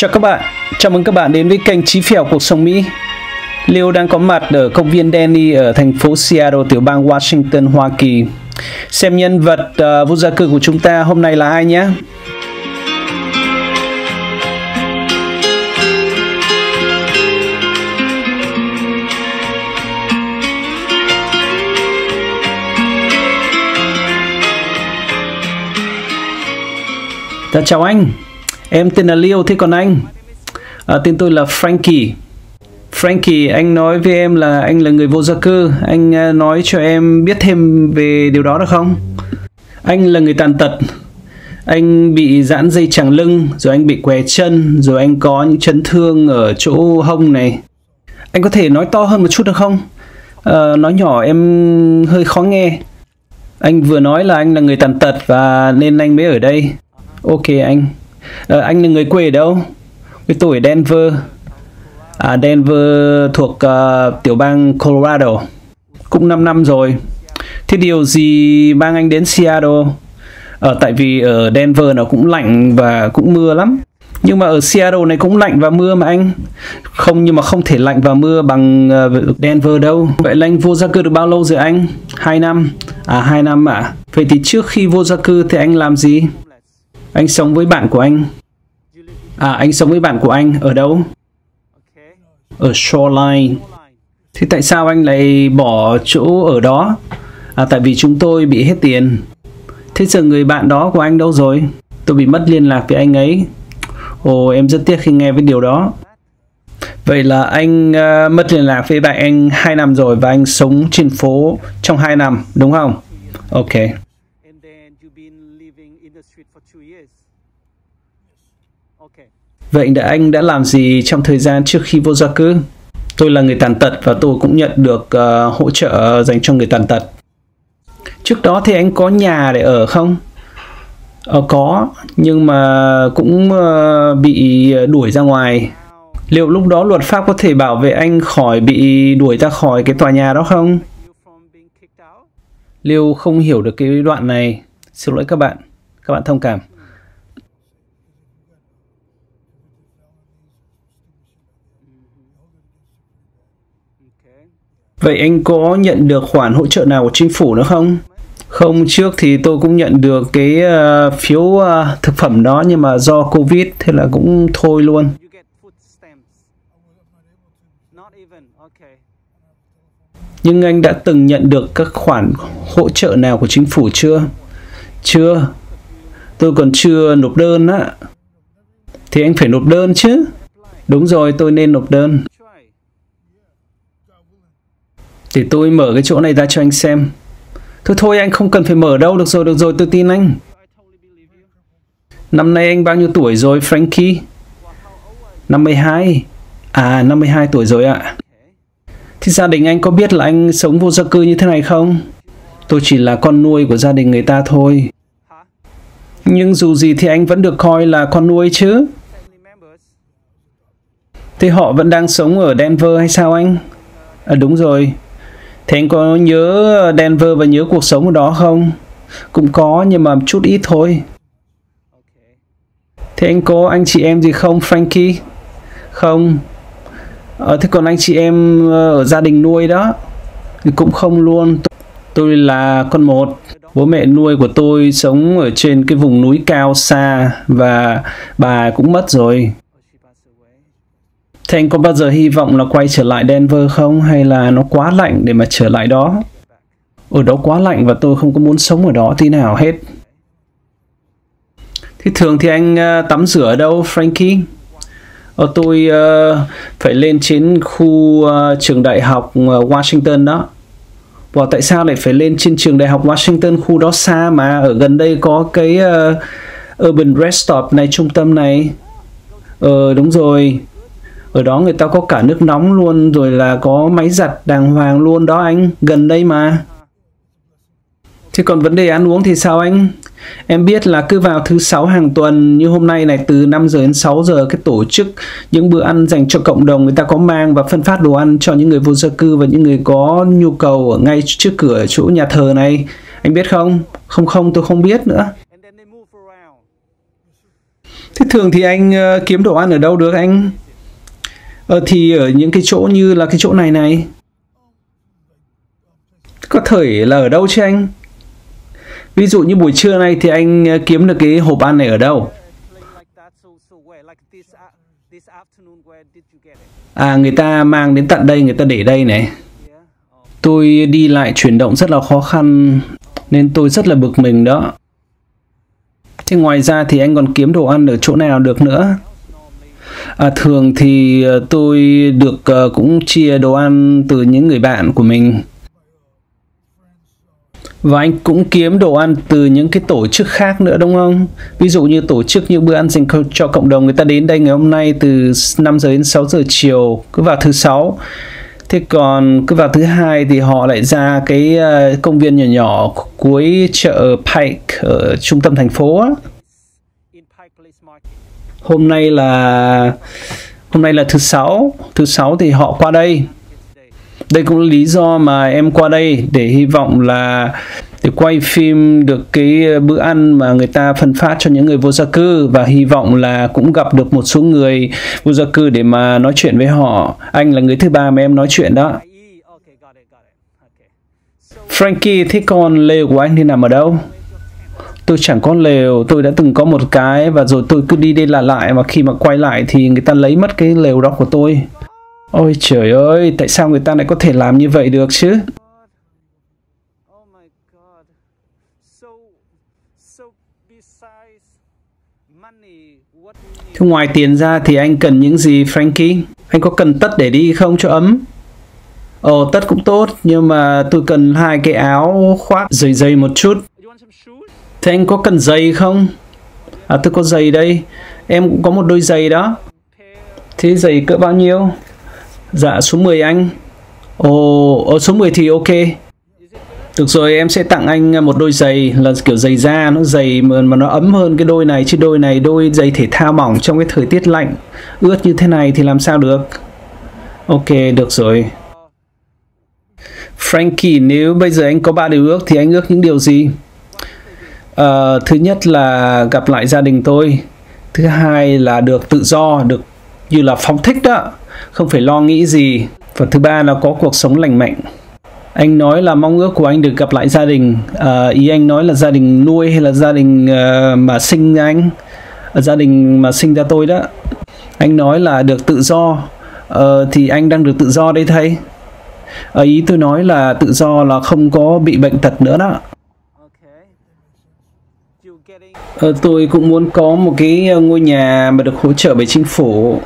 Chào các bạn, chào mừng các bạn đến với kênh Chí Phèo Cuộc Sống Mỹ. Liêu đang có mặt ở công viên Denny ở thành phố Seattle, tiểu bang Washington, Hoa Kỳ. Xem nhân vật uh, vô gia cư của chúng ta hôm nay là ai nhé. Dạ chào anh, em tên là Liêu, thế còn anh? À, tên tôi là Frankie. Frankie, anh nói với em là anh là người vô gia cư, anh à, nói cho em biết thêm về điều đó được không? Anh là người tàn tật, anh bị giãn dây chằng lưng, rồi anh bị què chân, rồi anh có những chấn thương ở chỗ hông này. Anh có thể nói to hơn một chút được không? À, nói nhỏ em hơi khó nghe. Anh vừa nói là anh là người tàn tật và nên anh mới ở đây. Ok anh. À, anh là người quê ở đâu? Cái tuổi Denver. À, Denver thuộc uh, tiểu bang Colorado. Cũng 5 năm rồi. Thế điều gì mang anh đến Seattle? Ở tại vì ở Denver nó cũng lạnh và cũng mưa lắm. Nhưng mà ở Seattle này cũng lạnh và mưa mà anh. Không nhưng mà không thể lạnh và mưa bằng uh, Denver đâu. Vậy là anh vô gia cư được bao lâu rồi anh? 2 năm. À 2 năm à. Vậy thì trước khi vô gia cư thì anh làm gì? Anh sống với bạn của anh. À, anh sống với bạn của anh ở đâu? Ở Shoreline. Thế tại sao anh lại bỏ chỗ ở đó? À, tại vì chúng tôi bị hết tiền. Thế giờ người bạn đó của anh đâu rồi? Tôi bị mất liên lạc với anh ấy. Ồ, em rất tiếc khi nghe với điều đó. Vậy là anh uh, mất liên lạc với bạn anh 2 năm rồi và anh sống trên phố trong 2 năm, đúng không? Ok. Vậy đã anh đã làm gì trong thời gian trước khi vô gia cư? Tôi là người tàn tật và tôi cũng nhận được uh, hỗ trợ dành cho người tàn tật. Trước đó thì anh có nhà để ở không? Ờ, có, nhưng mà cũng uh, bị đuổi ra ngoài. Liệu lúc đó luật pháp có thể bảo vệ anh khỏi bị đuổi ra khỏi cái tòa nhà đó không? Liêu không hiểu được cái đoạn này. Xin lỗi các bạn. Các bạn thông cảm. Vậy anh có nhận được khoản hỗ trợ nào của chính phủ nữa không? Không, trước thì tôi cũng nhận được cái uh, phiếu uh, thực phẩm đó nhưng mà do Covid thế là cũng thôi luôn. Nhưng anh đã từng nhận được các khoản hỗ trợ nào của chính phủ chưa? Chưa. Tôi còn chưa nộp đơn á. Thì anh phải nộp đơn chứ. Đúng rồi, tôi nên nộp đơn. Để tôi mở cái chỗ này ra cho anh xem. Thôi thôi anh không cần phải mở đâu, được rồi, được rồi, tôi tin anh. Năm nay anh bao nhiêu tuổi rồi, Frankie? 52. À, 52 tuổi rồi ạ. À. Thì gia đình anh có biết là anh sống vô gia cư như thế này không? Tôi chỉ là con nuôi của gia đình người ta thôi. Nhưng dù gì thì anh vẫn được coi là con nuôi chứ. Thế họ vẫn đang sống ở Denver hay sao anh? À đúng rồi, Thế anh có nhớ Denver và nhớ cuộc sống ở đó không? Cũng có nhưng mà chút ít thôi. Thế anh có anh chị em gì không Frankie? Không. Ờ, thế còn anh chị em ờ, ở gia đình nuôi đó? Thì cũng không luôn. Tôi là con một. Bố mẹ nuôi của tôi sống ở trên cái vùng núi cao xa và bà cũng mất rồi. Thế anh có bao giờ hy vọng là quay trở lại Denver không? Hay là nó quá lạnh để mà trở lại đó? Ở đó quá lạnh và tôi không có muốn sống ở đó tí nào hết. Thế thường thì anh uh, tắm rửa ở đâu, Frankie? Ờ, tôi uh, phải lên trên khu uh, trường đại học uh, Washington đó. Và tại sao lại phải lên trên trường đại học Washington khu đó xa mà ở gần đây có cái uh, Urban Rest Stop này trung tâm này. Ờ đúng rồi, ở đó người ta có cả nước nóng luôn rồi là có máy giặt đàng hoàng luôn đó anh gần đây mà. Thế còn vấn đề ăn uống thì sao anh? Em biết là cứ vào thứ sáu hàng tuần như hôm nay này từ 5 giờ đến 6 giờ cái tổ chức những bữa ăn dành cho cộng đồng người ta có mang và phân phát đồ ăn cho những người vô gia cư và những người có nhu cầu ở ngay trước cửa chỗ nhà thờ này. Anh biết không? Không không tôi không biết nữa. Thế thường thì anh uh, kiếm đồ ăn ở đâu được anh? Ờ thì ở những cái chỗ như là cái chỗ này này, có thể là ở đâu chứ anh? Ví dụ như buổi trưa nay thì anh ờ, kiếm được cái hộp ăn này ở đâu? À người ta mang đến tận đây, người ta để đây này. Tôi đi lại chuyển động rất là khó khăn, nên tôi rất là bực mình đó. Thế ngoài ra thì anh còn kiếm đồ ăn ở chỗ nào được nữa? À, thường thì à, tôi được uh, cũng chia đồ ăn từ những người bạn của mình và anh cũng kiếm đồ ăn từ những cái tổ chức khác nữa đúng không? Ví dụ như tổ chức như bữa ăn dành cho cộng đồng người ta đến đây ngày hôm nay từ 5 giờ đến 6 giờ chiều cứ vào thứ sáu thế còn cứ vào thứ hai thì họ lại ra cái à, công viên nhỏ nhỏ cuối chợ Pike ở trung tâm thành phố á hôm nay là hôm nay là thứ sáu. Thứ sáu thì họ qua đây. Đây cũng là lý do mà em qua đây để hy vọng là để quay phim được cái bữa ăn mà người ta phân phát cho những người vô gia cư và hy vọng là cũng gặp được một số người vô gia cư để mà nói chuyện với họ. Anh là người thứ ba mà em nói chuyện đó. Frankie thế còn lều của anh thì nằm ở đâu tôi chẳng có lều tôi đã từng có một cái và rồi tôi cứ đi đi lại lại và khi mà quay lại thì người ta lấy mất cái lều đó của tôi ôi trời ơi tại sao người ta lại có thể làm như vậy được chứ Thế ngoài tiền ra thì anh cần những gì Frankie? Anh có cần tất để đi không cho ấm? Ồ, tất cũng tốt, nhưng mà tôi cần hai cái áo khoác dày dày một chút. Thế anh có cần giày không? À, tôi có giày đây. Em cũng có một đôi giày đó. Thế giày cỡ bao nhiêu? Dạ, số 10 anh. Ồ, số 10 thì ok. Được rồi em sẽ tặng anh một đôi giày là kiểu giày da nó dày mà, mà nó ấm hơn cái đôi này chứ đôi này đôi giày thể thao mỏng trong cái thời tiết lạnh ướt như thế này thì làm sao được ok được rồi Frankie nếu bây giờ anh có ba điều ước thì anh ước những điều gì uh, thứ nhất là gặp lại gia đình tôi. Thứ hai là được tự do được như là phóng thích đó. Không phải lo nghĩ gì. Và thứ ba là có cuộc sống lành mạnh. Anh nói là mong ước của anh được gặp lại gia đình. À, ý anh nói là gia đình nuôi hay là gia đình uh, mà sinh ra anh? Gia đình mà sinh ra tôi đó. Anh nói là được tự do. Uh, thì anh đang được tự do đây thầy. À, ý tôi nói là tự do là không có bị bệnh tật nữa đó. Ờ, tôi cũng muốn có một cái ờ, ngôi nhà mà được hỗ trợ bởi chính phủ.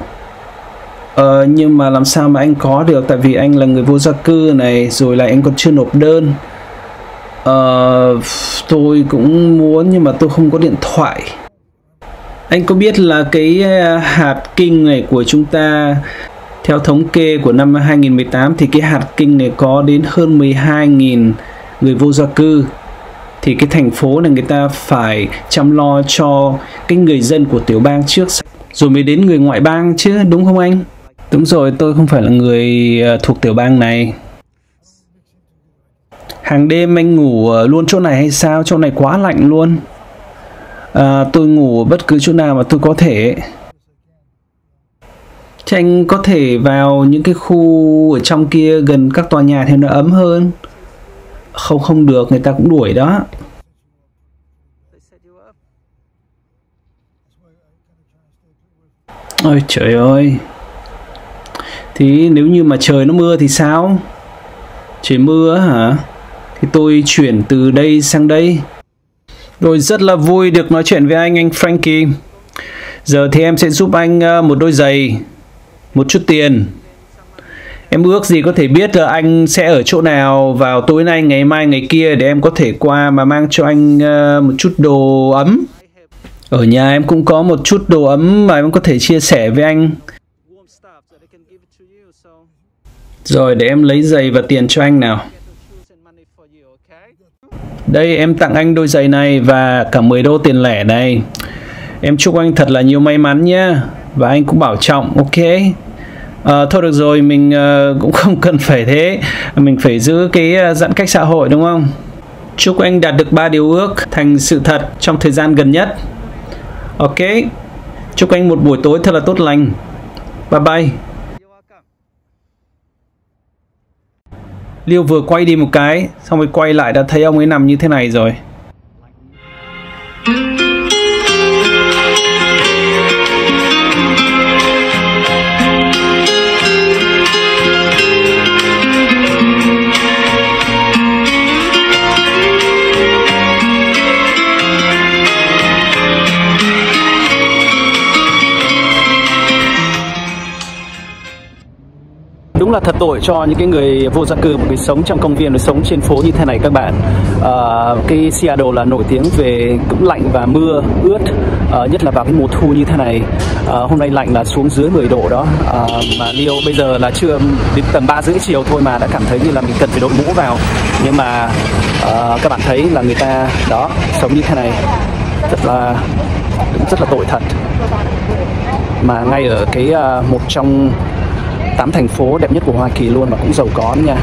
Ờ, nhưng mà làm sao mà anh có được? Tại vì anh là người vô gia cư này rồi lại anh còn chưa nộp đơn. Ờ, tôi cũng muốn nhưng mà tôi không có điện thoại. Anh có biết là cái ờ, hạt kinh này của chúng ta theo thống kê của năm 2018 thì cái hạt kinh này có đến hơn 12.000 người vô gia cư thì cái thành phố này người ta phải chăm lo cho cái người dân của tiểu bang trước rồi mới đến người ngoại bang chứ đúng không anh? Đúng rồi, tôi không phải là người ờ, thuộc tiểu bang này. Hàng đêm anh ngủ luôn chỗ này hay sao? Chỗ này quá lạnh luôn. À, tôi ngủ bất cứ chỗ nào mà tôi có thể. Chứ anh có thể vào những cái khu ở trong kia gần các tòa nhà thì nó ấm hơn. Không không được, người ta cũng đuổi đó. Ôi trời ơi Thì nếu như mà trời nó mưa thì sao? Trời mưa hả? Thì tôi chuyển từ đây sang đây Rồi rất là vui được nói chuyện với anh, anh Frankie Giờ thì em sẽ giúp anh ờ, một đôi giày Một chút tiền Em ước gì có thể biết là anh sẽ ở chỗ nào vào tối nay, ngày mai, ngày kia để em có thể qua mà mang cho anh ờ, một chút đồ ấm. Ở nhà em cũng có một chút đồ ấm mà em có thể chia sẻ với anh. Rồi để em lấy giày và tiền cho anh nào. Đây em tặng anh đôi giày này và cả 10 đô tiền lẻ này. Em chúc anh thật là nhiều may mắn nhé. Và anh cũng bảo trọng ok? À, thôi được rồi mình uh, cũng không cần phải thế. Mình phải giữ cái uh, giãn cách xã hội đúng không? Chúc anh đạt được ba điều ước thành sự thật trong thời gian gần nhất. Ok. Chúc anh một buổi tối thật là tốt lành. Bye bye. Liêu vừa quay đi một cái xong rồi quay lại đã thấy ông ấy nằm như thế này rồi. Là thật tội cho những cái người vô gia cư một cái sống trong công viên rồi sống trên phố như thế này các bạn. À, cái Seattle là nổi tiếng về cũng lạnh và mưa ướt à, nhất là vào cái mùa thu như thế này. À, hôm nay lạnh là xuống dưới 10 độ đó. À, mà Leo bây giờ là chưa đến tầm ba rưỡi chiều thôi mà đã cảm thấy như là mình cần phải đội mũ vào. Nhưng mà à, các bạn thấy là người ta đó sống như thế này rất là rất là tội thật. Mà ngay ở cái uh, một trong tám thành phố đẹp nhất của Hoa Kỳ luôn và cũng giàu có nha.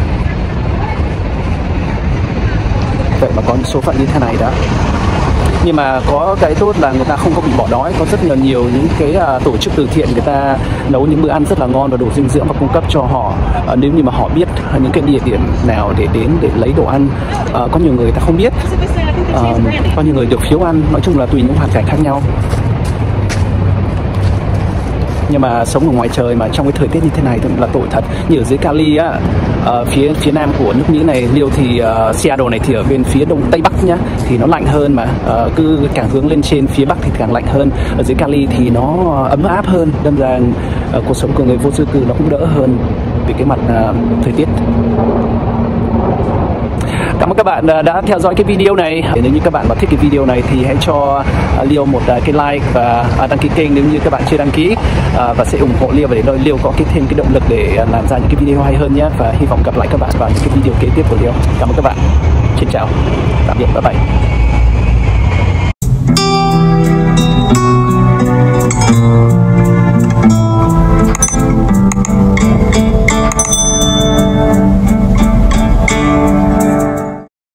Vậy mà có số phận như thế này đó nhưng mà có cái tốt là người ta không có bị bỏ đói có rất nhiều nhiều những cái uh, tổ chức từ thiện người ta nấu những bữa ăn rất là ngon và đủ dinh dưỡng và cung cấp cho họ. Uh, nếu như mà họ biết những cái địa điểm nào để đến để lấy đồ ăn uh, có nhiều người ta không biết. Uh, có nhiều người được phiếu ăn. Nói chung là tùy những hoàn cảnh khác nhau nhưng mà sống ở ngoài trời mà trong cái thời tiết như thế này thì là tội thật. Như ở dưới Cali á uh, phía phía nam của nước Mỹ này liêu thì uh, Seattle này thì ở bên phía đông tây bắc nhá thì nó lạnh hơn mà uh, cứ càng hướng lên trên phía bắc thì càng lạnh hơn. Ở dưới Cali thì nó ấm áp hơn đâm ra uh, cuộc sống của người vô gia cư nó cũng đỡ hơn vì cái mặt uh, thời tiết. Cảm ơn các bạn à, đã theo dõi cái video này. Nếu như các bạn mà thích cái video này thì hãy cho à, Leo Liêu một à, cái like và đăng ký kênh nếu như các bạn chưa đăng ký và sẽ ủng hộ Liêu và để Liêu có cái thêm cái động lực để làm ra những cái video hay hơn nhé và hy vọng gặp lại các bạn vào những cái video kế tiếp của Liêu. Cảm ơn các bạn. Xin chào. Tạm biệt. Bye bye.